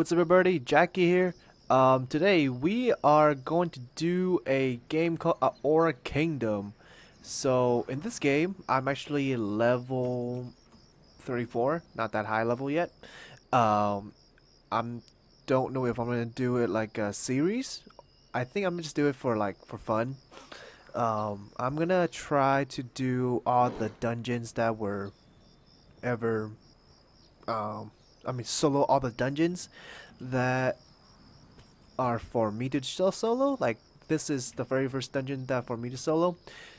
what's up everybody? Jacky here. Um, today we are going to do a game called Aura Kingdom. So in this game, I'm actually level 34, not that high level yet. Um, I don't know if I'm gonna do it like a series. I think I'm gonna just do it for like for fun. Um, I'm gonna try to do all the dungeons that were ever um, I mean solo all the dungeons that are for me to solo. Like this is the very first dungeon that for me to solo.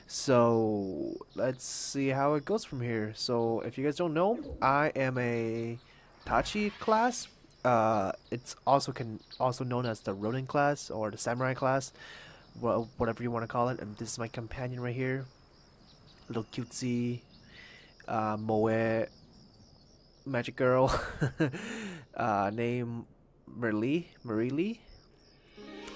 So let's see how it goes from here. So if you guys don't know, I am a Tachi class. Uh, it's also can also known as the Ronin class or the Samurai class, well whatever you want to call it. And this is my companion right here, little cutesy, uh, Moe magic girl uh, named Marrilee. Marrilee.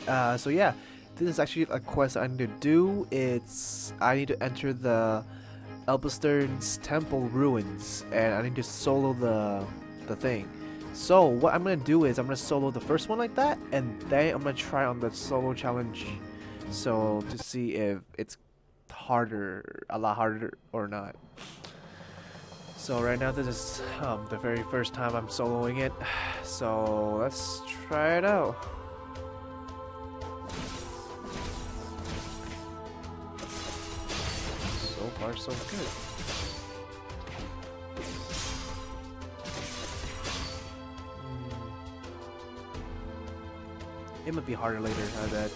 Uh, so yeah, this is actually a quest I need to do. It's I need to enter the Alabastern's temple ruins, and I need to solo the the thing. So what I'm gonna do is I'm gonna solo the first one like that, and then I'm gonna try on the solo challenge, so to see if it's harder, a lot harder or not. So right now this is um, the very first time I'm soloing it, so let's try it out. So far so good. Hmm. It might be harder later, I bet.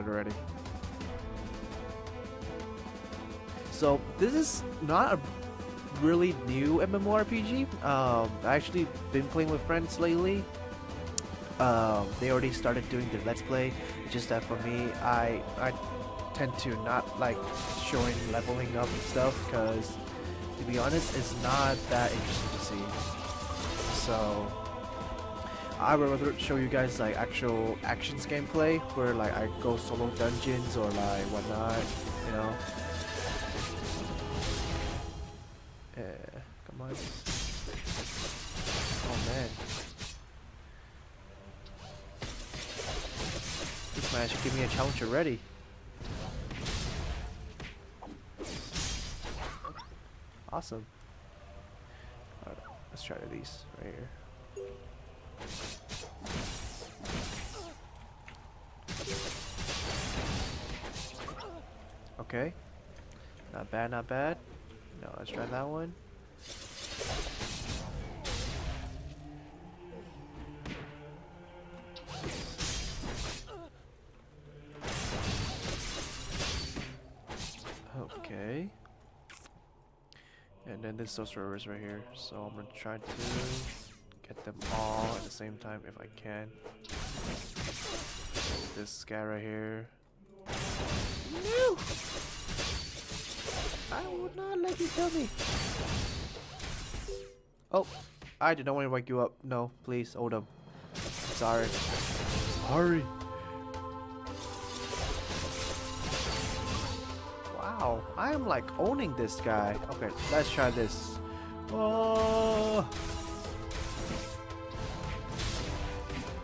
Died already. So this is not a really new MMORPG. Um, I actually been playing with friends lately. Um, they already started doing their Let's Play. Just that for me, I I tend to not like showing leveling up and stuff because, to be honest, it's not that interesting to see. So I would rather show you guys like actual actions gameplay where like I go solo dungeons or like whatnot, you know. Yeah, come on. Oh man. This man should give me a challenge already. Awesome. Let's try these right here. Okay. Not bad, not bad. No, let's try that one. Okay. And then this sorcerers right here. So I'm gonna try to get them all at the same time if I can. This guy right here. No! I would not let you kill me. Oh, I did not want to wake you up. No, please, Odom. I'm sorry. Sorry. Wow, I am like owning this guy. Okay, let's try this. Oh.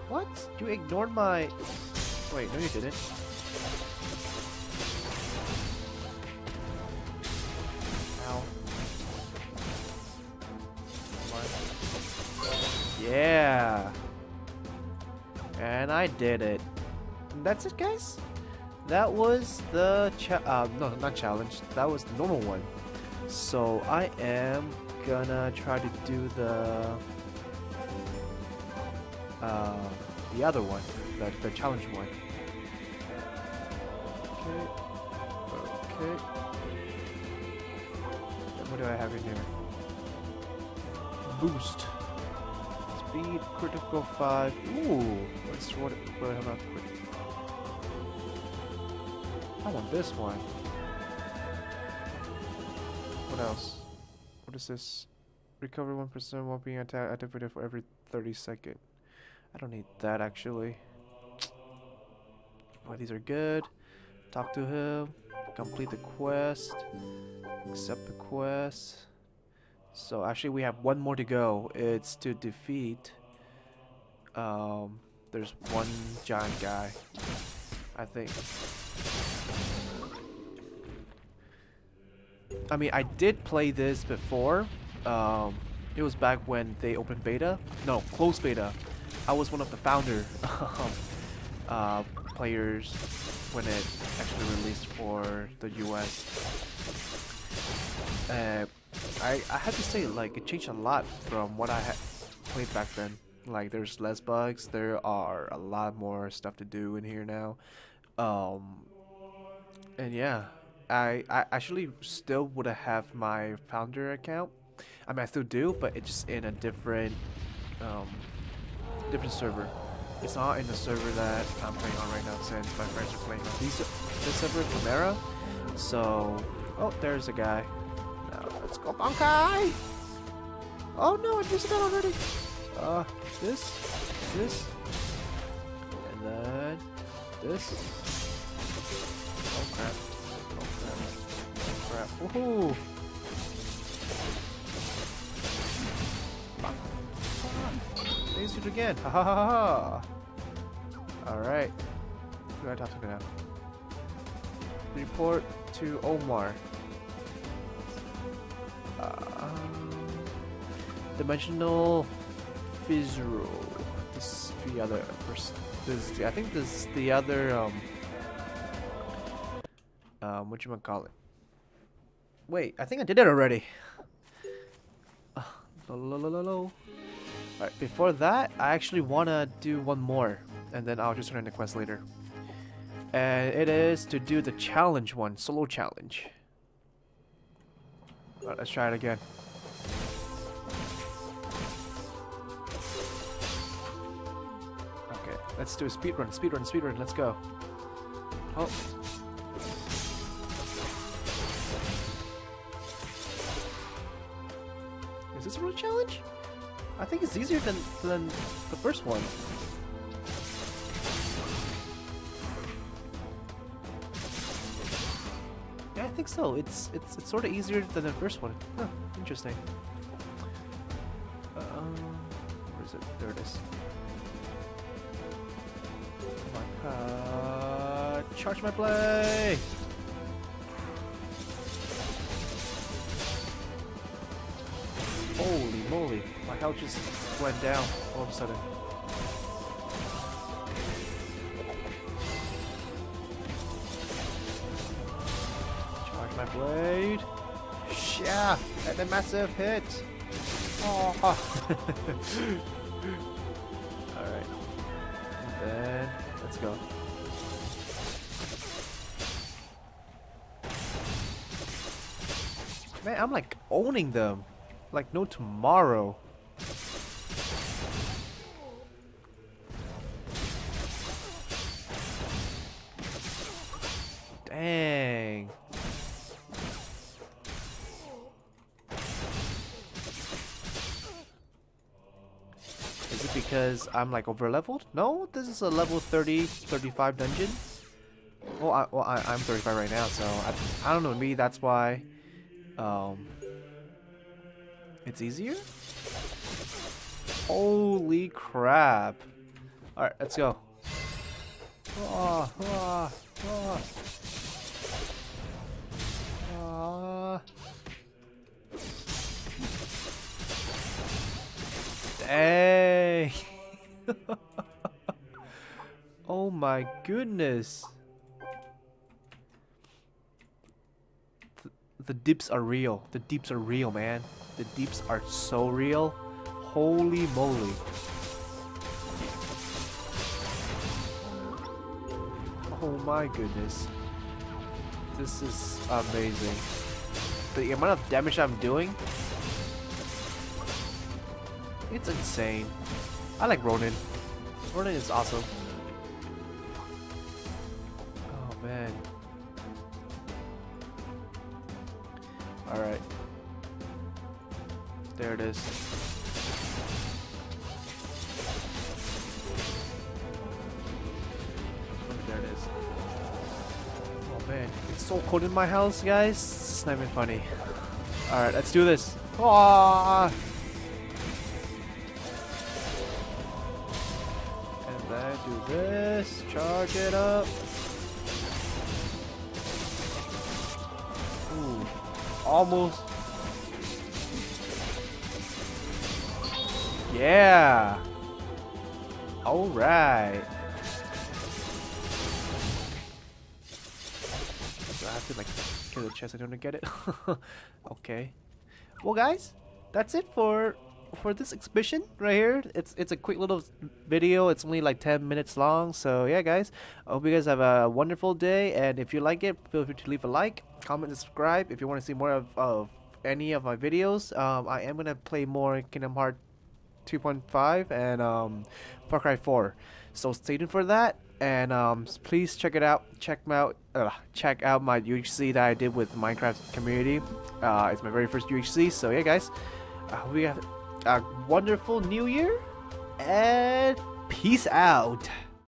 What? You ignored my... Wait, no you didn't. Ow. Yeah! And I did it. And that's it, guys? That was the uh, no, not challenge. That was the normal one. So I am gonna try to do the uh, the other one, the, the challenge one. Okay. Okay. Then what do I have in here? Boost. Speed, critical 5. Ooh, let's what, what about critical? I want this one. What else? What is this? Recover 1% while being attacked activated for every 30 second. I don't need that actually. Boy, these are good. Talk to him. Complete the quest. Accept the quest. So actually we have one more to go. It's to defeat um there's one giant guy. I think. I mean I did play this before. Um it was back when they opened beta. No, closed beta. I was one of the founder uh, players when it actually released for the US. Uh, I, I have to say, like, it changed a lot from what I had played back then. Like, there's less bugs, there are a lot more stuff to do in here now. Um, and yeah, I, I actually still would have my founder account. I mean, I still do, but it's just in a different, um, different server. It's not in the server that I'm playing on right now since my friends are playing on this, this server, Chimera. So, oh, there's a guy. Now, let's go Bankai! Oh no, I used that already! Uh, this, this, and then this. Oh crap. Oh crap. Oh crap. Woohoo! Again. Ha ha ha ha. Alright. Who do I talk to now? Report to Omar. Uh, dimensional Fizro. This is the other person. This is the, I think this is the other um um what you might call it. Wait, I think I did it already. Uh, lo, lo, lo. Alright, before that, I actually want to do one more, and then I'll just turn in the quest later. And it is to do the challenge one, solo challenge. Alright, let's try it again. Okay, let's do a speed run, speed run, speed run, let's go. Oh. Is this a real challenge? I think it's easier than, than the first one. Yeah, I think so. It's it's it's sort of easier than the first one. Huh, interesting. Um, where is it? There it is. Uh, charge my play! Holy moly, my health just went down all of a sudden. Charge my blade. Yeah, and a massive hit. Oh. Alright. Then, let's go. Man, I'm like owning them like no tomorrow. Dang. Is it because I'm like over leveled? No, this is a level 30, 35 dungeon. Well, I, well I, am 35 right now, so I, I don't know, maybe that's why um, it's easier? Holy crap. Alright, let's go. Dang. oh my goodness. The, dips are real. The deeps are real, man. The deeps are so real. Holy moly. Oh my goodness. This is amazing. The amount of damage I'm doing. It's insane. I like Ronin. Ronin is awesome. Oh man. Alright. There it is. There it is. Oh man, it's so cold in my house, guys. It's not even funny. Alright, let's do this. Ah! And then do this. Charge it up. Almost. Yeah. Alright. Do I have to like kill the chest order to get it? okay. Well guys, that's it for for this exhibition right here. It's it's a quick little video. It's only like 10 minutes long. So yeah guys, I hope you guys have a wonderful day and if you like it, feel free to leave a like, comment, subscribe if you want to see more of, of any of my videos. Um, I am going to play more Kingdom Hearts 2.5 and um, Far Cry 4. So stay tuned for that, and um, please check it out. Check out, uh, check out my UHC that I did with Minecraft community. Uh, it's my very first UHC. So yeah, guys, uh, we have a wonderful New Year, and peace out.